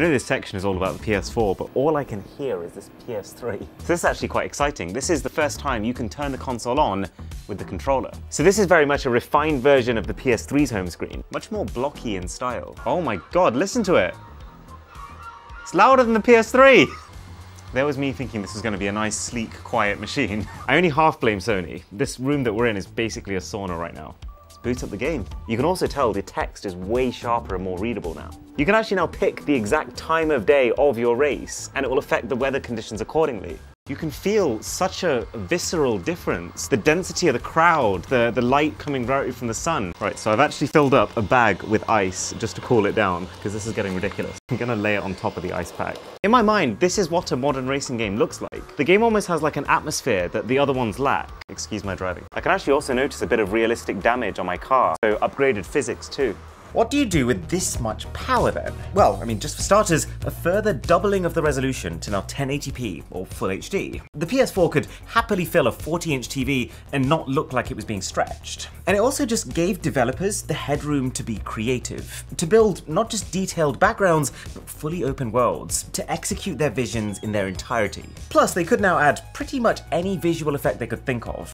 I know this section is all about the PS4, but all I can hear is this PS3. So this is actually quite exciting. This is the first time you can turn the console on with the controller. So this is very much a refined version of the PS3's home screen, much more blocky in style. Oh my god, listen to it. It's louder than the PS3. There was me thinking this was going to be a nice, sleek, quiet machine. I only half blame Sony. This room that we're in is basically a sauna right now. Boot up the game. You can also tell the text is way sharper and more readable now. You can actually now pick the exact time of day of your race, and it will affect the weather conditions accordingly you can feel such a visceral difference. The density of the crowd, the, the light coming directly from the sun. Right, so I've actually filled up a bag with ice just to cool it down because this is getting ridiculous. I'm gonna lay it on top of the ice pack. In my mind, this is what a modern racing game looks like. The game almost has like an atmosphere that the other ones lack. Excuse my driving. I can actually also notice a bit of realistic damage on my car, so upgraded physics too. What do you do with this much power then? Well, I mean, just for starters, a further doubling of the resolution to now 1080p or Full HD. The PS4 could happily fill a 40 inch TV and not look like it was being stretched. And it also just gave developers the headroom to be creative, to build not just detailed backgrounds, but fully open worlds, to execute their visions in their entirety. Plus, they could now add pretty much any visual effect they could think of.